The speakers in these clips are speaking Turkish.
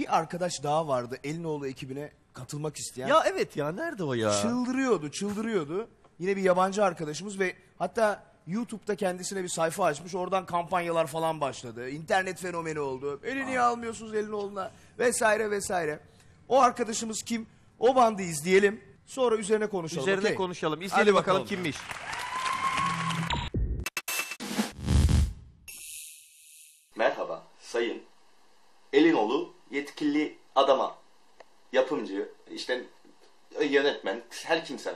bir arkadaş daha vardı Elinoğlu ekibine katılmak isteyen. Ya evet ya nerede o ya? Çıldırıyordu, çıldırıyordu. Yine bir yabancı arkadaşımız ve hatta YouTube'da kendisine bir sayfa açmış. Oradan kampanyalar falan başladı. İnternet fenomeni oldu. Beni niye almıyorsunuz Elinoğlu'na vesaire vesaire. O arkadaşımız kim? O bandı izleyelim. Sonra üzerine konuşalım. Üzerine okey? konuşalım. İzleyelim Hadi bakalım bakalım. kimmiş. Adama, yapımcı, işte yönetmen, her kimsen.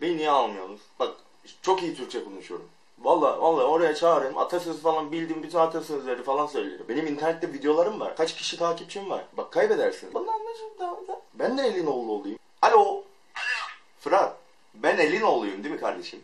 Beni niye almıyorsunuz? Bak çok iyi Türkçe konuşuyorum. Vallahi vallahi oraya çağırın. Atasözü falan bildiğim bütün atasözleri falan söylerim. Benim internette videolarım var. Kaç kişi takipçim var. Bak kaybedersin. Bana anlaşıldı daha da. Ben de Elinoğlu olayım. Alo. Fırat. Ben Elinoğlu'yum değil mi kardeşim?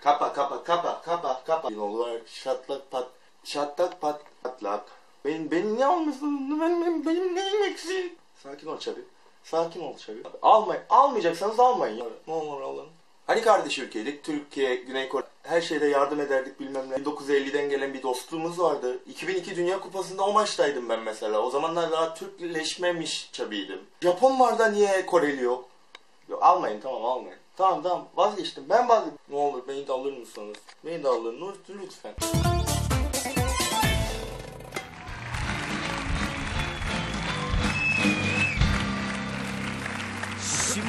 Kapa kapa kapa kapa kapa. Elinoğlu var. Şatlak pat. Şatlak pat. Patlak. Benim, benim ne olmasın? Benim, benim, benim neyim eksik? Sakin ol Çabi. Sakin ol Çabi. Almayın. Almayacaksanız almayın ya. Ne olur alın. Hani kardeş ülkeydik. Türkiye, Güney Kore her şeyde yardım ederdik bilmem ne. 1950'den gelen bir dostluğumuz vardı. 2002 Dünya Kupası'nda o maçtaydım ben mesela. O zamanlar daha Türkleşmemiş Çabi'ydim. Japon var da niye Koreli yok? Yok almayın tamam almayın. Tamam tamam vazgeçtim. Ben vazgeçtim. Ne olur beni de alır mısınız? Beni de alın lütfen.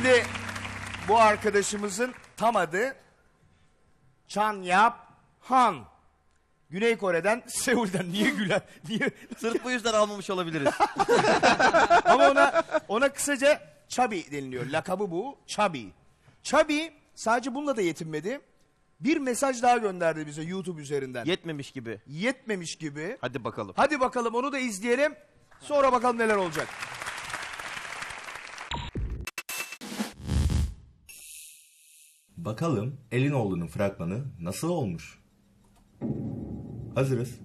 Şimdi bu arkadaşımızın tam adı Chan Yap Han. Güney Kore'den, Seul'den. Niye güler? Niye? Sırf bu yüzden almamış olabiliriz. Ama ona ona kısaca Chubby deniliyor. Lakabı bu. Chubby. Chubby sadece bununla da yetinmedi. Bir mesaj daha gönderdi bize YouTube üzerinden. Yetmemiş gibi. Yetmemiş gibi. Hadi bakalım. Hadi bakalım onu da izleyelim. Sonra bakalım neler olacak. Bakalım Elinoğlu'nun fragmanı nasıl olmuş? Hazırız.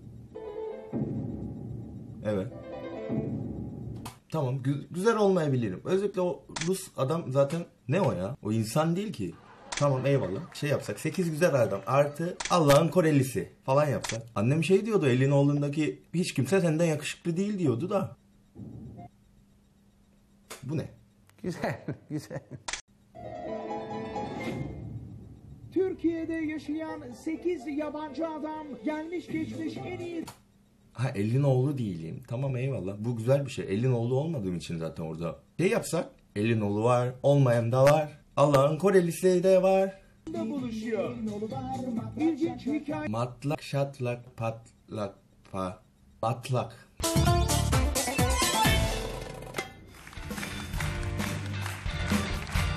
Evet. Tamam gü- güzel olmayabilirim. Özellikle o Rus adam zaten ne o ya? O insan değil ki. Tamam eyvallah. Şey yapsak 8 güzel adam artı Allah'ın Korelisi falan yapsak. Annem şey diyordu Elinoğlu'ndaki hiç kimse senden yakışıklı değil diyordu da. Bu ne? Güzel, güzel. Türkiye'de yaşayan 8 yabancı adam gelmiş geçmiş en iyi Ha Elinoğlu değilim. Tamam eyvallah. Bu güzel bir şey. Elinoğlu olmadığım için zaten orada. Ne yapsak? Elinoğlu var. Olmayan da var. Allah'ın Korelisi de var. da buluşuyor. İlginç hikaye Matlak, şatlak, patlak, pa, patlak.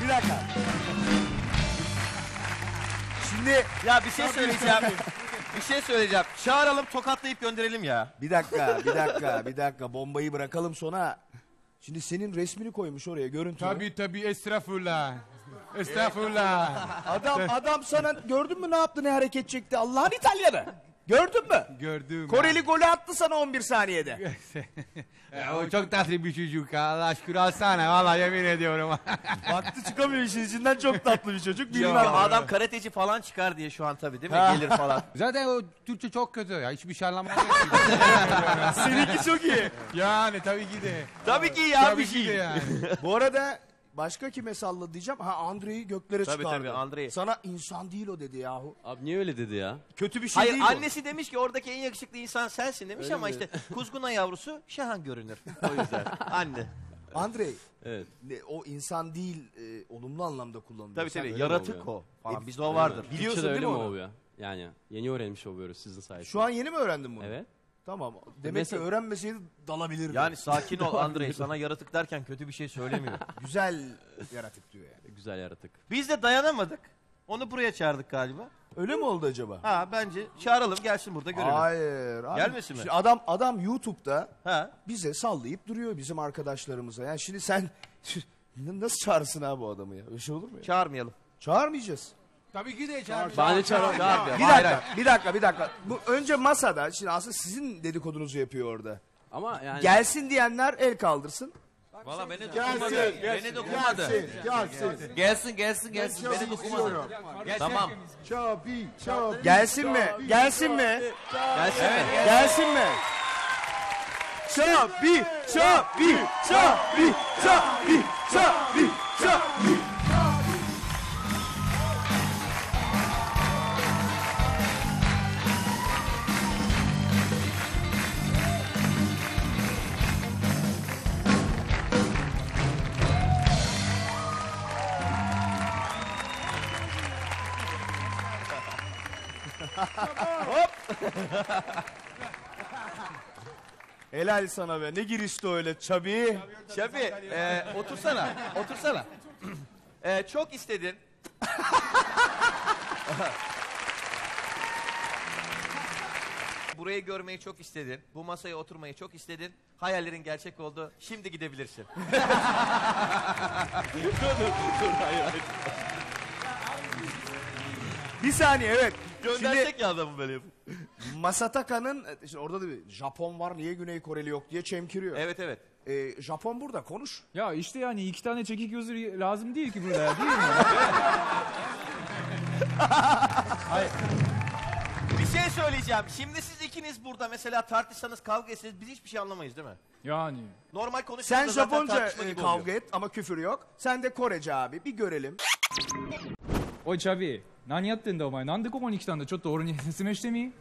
Bir dakika. Şimdi Ya bir şey söyleyeceğim. bir şey söyleyeceğim. Çağıralım tokatlayıp gönderelim ya. bir dakika, bir dakika, bir dakika. Bombayı bırakalım sona. Şimdi senin resmini koymuş oraya görüntünü. Tabii tabii estağfurullah. Estağfurullah. Adam adam sana gördün mü ne yaptı ne hareket çekti Allah'ın İtalyanı. Gördün mü? Gördüm. Koreli golü attı sana 11 saniyede. Ya, o çok tatlı bir çocuk. Allah şükür alsana. Valla yemin ediyorum. Baktı çıkamıyor işin içinden çok tatlı bir çocuk. Ya, Bilmem. adam karateci falan çıkar diye şu an tabii değil mi? Ha. Gelir falan. Zaten o Türkçe çok kötü ya. Hiçbir şey anlamadım. Seninki çok iyi. yani tabii ki de. tabii ki ya tabii bir ki şey. de yani. Bu arada başka kime salladı diyeceğim. Ha Andrei'yi göklere Tabii, çıkardı. tabii, Andrei. Sana insan değil o dedi yahu. Abi niye öyle dedi ya? Kötü bir şey Hayır değil annesi demiş ki oradaki en yakışıklı insan sensin demiş ama işte kuzguna yavrusu Şahan görünür. O yüzden. Anne. Andrei Evet. ne, o insan değil e, olumlu anlamda kullanılıyor. Tabii Sen tabii öyle- yaratık oluyor? o. Falan. Bizde o vardır. Biliyorsun Türkçe'de değil öyle mi mi onu? oluyor? Yani yeni öğrenmiş oluyoruz sizin sayenizde. Şu an yeni mi öğrendin bunu? Evet. Tamam. Demek Mesela- ki öğrenmeseydi dalabilirdi. Yani sakin ol Andrei sana yaratık derken kötü bir şey söylemiyor. güzel yaratık diyor yani. Güzel yaratık. Biz de dayanamadık. Onu buraya çağırdık galiba. Öyle mi oldu acaba? Ha bence çağıralım gelsin burada görelim. Hayır. Abi, Gelmesin mi? Şimdi Adam adam YouTube'da Ha? bize sallayıp duruyor bizim arkadaşlarımıza. Yani şimdi sen nasıl çağırsın abi bu adamı ya? Öyle şey olur mu ya? Çağırmayalım. Çağırmayacağız. Tabii ki de çağır. Bence çağır. Bir dakika, bir dakika, bir dakika. Bu önce masada, şimdi aslında sizin dedikodunuzu yapıyor orada. Ama yani Gelsin diyenler el kaldırsın. Valla beni dokunmadı. Beni dokunmadı. gelsin. Gelsin gelsin gelsin. Beni dokunmadı. Tamam. Çabi, çabi. Gelsin mi? Gelsin mi? Gelsin mi? Gelsin mi? Çabi, çabi, çabi, çabi, çabi, çabi. Helal sana be. Ne girişti öyle Çabi. Şefi e, otursana. Otursana. E, çok istedin. Burayı görmeyi çok istedin. Bu masaya oturmayı çok istedin. Hayallerin gerçek oldu. Şimdi gidebilirsin. Bir saniye evet. Göndersek ya adamı böyle yapıp. Şimdi Masataka'nın işte orada da bir Japon var niye Güney Koreli yok diye çemkiriyor. Evet evet. Ee, Japon burada konuş. Ya işte yani iki tane çekik gözü lazım değil ki burada ya değil mi? Bir şey söyleyeceğim. Şimdi siz ikiniz burada mesela tartışsanız kavga etseniz biz hiçbir şey anlamayız değil mi? Yani. Normal konuşmanızda Sen zaten Japonca tartışma e, gibi kavga oluyor. et ama küfür yok. Sen de Korece abi bir görelim. おいチャビ何やってんだお前なんでここに来たんだちょっと俺に説明してみ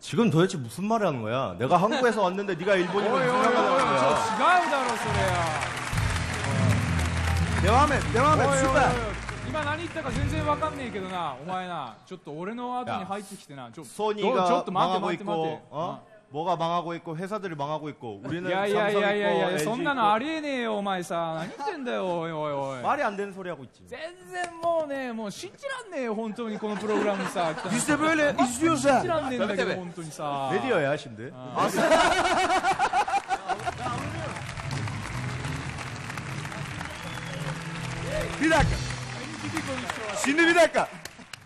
지금 도대체 무슨 말을 하는 거야? 내가 한국에서 왔는데 네가 일본이면 무슨 상관이 違う 거야? だろそれや Devam et devam et おいおいおい süper. 今何言ったか全然わかんねえけどなお前なちょっと俺の後に入ってきてなちょちょっ 소니가 と待って 망하고 待って待って 있고, 어? 뭐가 망하고 있고, 회사들이 망하고 있고, 우리는 いやいやいやいやい 삼성 や 있고, そ LG んなの 있고. ありえねえよお前さ何言ってんだよおいおいおい 말이 안 되는 소리 하고 있지. 全然もうねもう信じらんねえよ本当にこのプログラムさ Biz de böyle izliyoruz 信 ha. じらんねえんだけ Tabii, ど tabii. 本当にさ 네 메디어야, şimdi. Bir dakika. Şimdi bir dakika.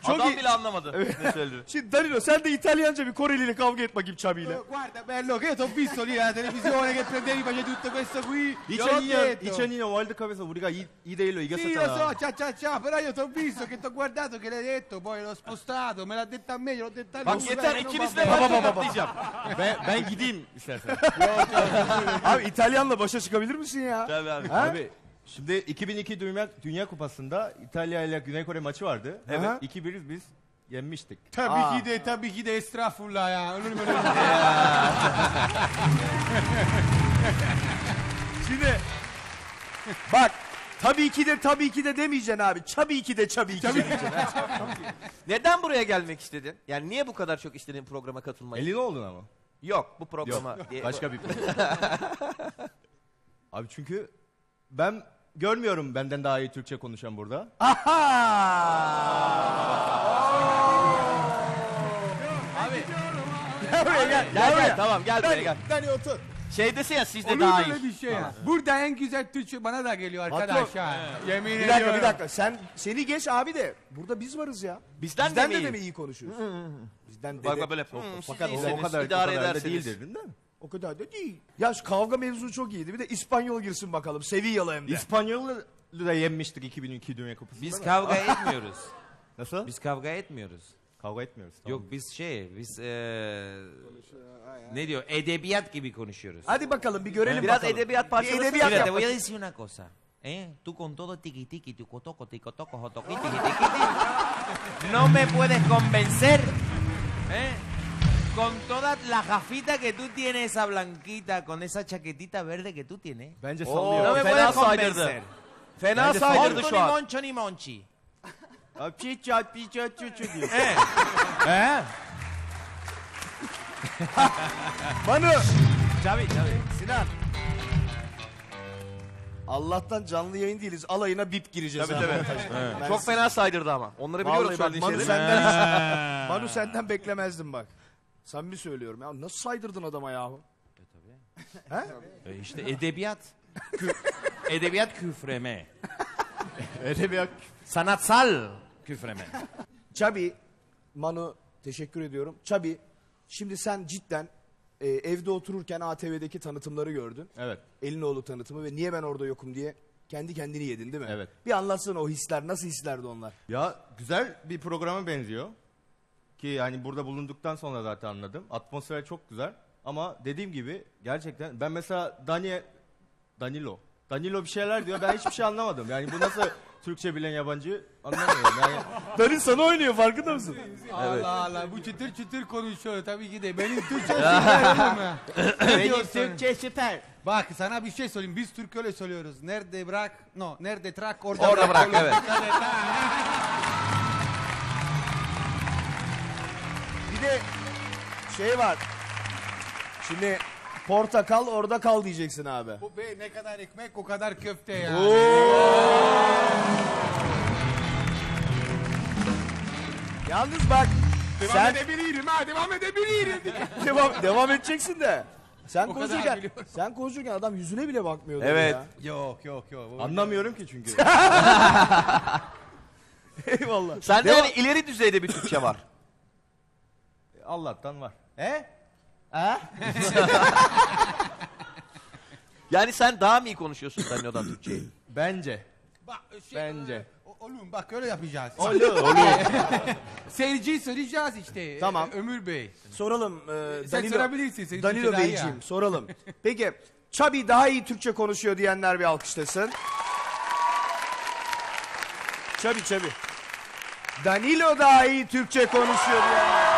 Çok Adam iyi. bile anlamadı ne söylediğini. Şimdi Danilo sen de İtalyanca bir Koreli ile kavga et bakayım Çabi ile. Guarda, bello, che io ti ho visto lì alla televisione che prendevi, facevi tutto questo qui. Io l'ho 2002년, detto. 2002년 월드컵에서 우리가 2, 2대1로 Sì, lo so, 이겼었잖아. ciao ciao ciao, però io ti ho visto che ti ho guardato che l'hai detto, poi l'ho spostato, me l'ha detto a me, gliel'ho detto a lui. Bak yeter Bene, non ikiniz va de bene. ben tokatlayacağım. ben, ben gideyim istersen. Abi İtalyanla başa çıkabilir misin ya? Tabii abi. Ha? Abi şimdi 2002 Dünya, Dünya Kupası'nda İtalya ile Güney Kore maçı vardı. Evet. 2-1 biz yenmiştik. Tabii ki de, tabii ki de estağfurullah ya. Ölür mü ölür mü? Şimdi bak tabii ki de tabii ki de demeyeceksin abi. Tabii ki de tabii ki de diyeceksin. Neden buraya gelmek istedin? Yani niye bu kadar çok istedin programa katılmayı? Elin oldun ama. Yok bu programa. diye- Başka bir Abi çünkü ben görmüyorum benden daha iyi Türkçe konuşan burada. Gel buraya gel. Gel gel tamam gel buraya gel. Dani otur. Şey desin ya sizde Olur daha böyle iyi. bir şey ya. Burada en güzel Türkçe bana da geliyor arkadaş ya. Yemin Bir ediyorum. dakika bir dakika sen seni geç abi de burada biz varız ya. Bizden, Bizden de de mi de iyi? mi iyi konuşuyoruz? Bizden de, Bak de- bak böyle. Fakat o, kadar, o idare kadar da edersiniz. değil dedin de. O kadar da değil. Ya şu kavga mevzu çok iyiydi. Bir de İspanyol girsin bakalım. Sevillalı hem de. İspanyol'u da yenmiştik 2002 Dünya Kupası'nda. Biz kavga etmiyoruz. Nasıl? Biz kavga etmiyoruz. Kavga etmiyoruz. tamam. Yok biz şey, biz eee ne diyor? Edebiyat gibi konuşuyoruz. Hadi bakalım bir görelim Biraz bakalım. edebiyat Bir parçalasın. edebiyat Mira, yap te voy a decir una cosa. ¿Eh? Tú con todo tiki tiki, tu cotoco, tico toco, jotoqui, tiki tiki, tiki, No me puedes convencer. Con toda la gafita que tú tienes, esa blanquita, con esa chaquetita verde que tú tienes. Bence Oo, sallıyor. No me fena puedes saydırdı. convencer. Fena Bence saydırdı şu an. moncho ni monchi. Piça piça çuçu diyor. ¿Eh? Manu. Xavi, Xavi. Sinan. Allah'tan canlı yayın değiliz. Alayına bip gireceğiz. Tabii, tabii. Çok fena saydırdı ama. Onları biliyorum Vallahi bak söylediğin Manu şeyleri. senden Manu senden beklemezdim bak. Samimi söylüyorum ya. Nasıl saydırdın adama yahu? E işte edebiyat. Kü- edebiyat küfreme. Edebiyat. Sanatsal küfreme. Çabi, Manu teşekkür ediyorum. Çabi, şimdi sen cidden e, evde otururken ATV'deki tanıtımları gördün. Evet. Elinoğlu tanıtımı ve niye ben orada yokum diye kendi kendini yedin değil mi? Evet. Bir anlatsana o hisler. Nasıl hislerdi onlar? Ya güzel bir programa benziyor. Ki hani burada bulunduktan sonra zaten anladım. Atmosfer çok güzel. Ama dediğim gibi gerçekten ben mesela Daniel Danilo Danilo bir şeyler diyor ben hiçbir şey anlamadım. Yani bu nasıl Türkçe bilen yabancı anlamıyorum. Yani Dani sana oynuyor farkında mısın? Allah Allah bu çıtır çıtır konuşuyor tabii ki de. Benim Türkçe süper. Ne Benim diyorsun? Türkçe süper. Bak sana bir şey söyleyeyim. Biz Türk öyle söylüyoruz. Nerede bırak? No. Nerede trak orada, Orada bırak, evet. Dikkat et, ha. De şey var. Şimdi portakal orada kal diyeceksin abi. Bu be ne kadar ekmek o kadar köfte yani. Yalnız bak Devam sen edebilirim ha devam edebilirim. devam, devam edeceksin de. Sen O kadar konuşurken, biliyorum. sen konuşurken adam yüzüne bile bakmıyordu Evet. ya. yok yok yok. anlamıyorum ki çünkü. Eyvallah. Sende Devam- yani ileri düzeyde bir Türkçe var. Allah'tan var. He? Yani sen daha mı iyi konuşuyorsun Danio'dan Türkçeyi? Bence. Bak, şey, Bence. o- Oğlum bak öyle yapacağız. Olur. Seyirciyi soracağız işte. Tamam. Ee, Ömür Bey. Soralım. e, Sen Danilo, sorabilirsin. Senin Danilo Türkçe daha iyi Beyciğim ya. soralım. Peki Çabi daha iyi Türkçe konuşuyor diyenler bir alkışlasın. Çabi Çabi. Danilo daha iyi Türkçe konuşuyor diyenler.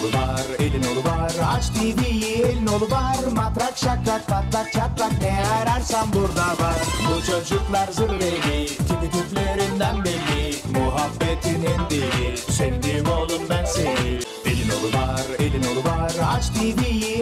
Olu var, elin olu var. Aç TV'yi elin olu var. Matrak şakrak patlak çatlak ne ararsan burada var. Bu çocuklar zırveli, tipi tüplerinden belli. Muhabbetinin dili, sevdim oğlum ben seni. Elin olu var, elin olu var. Aç TV'yi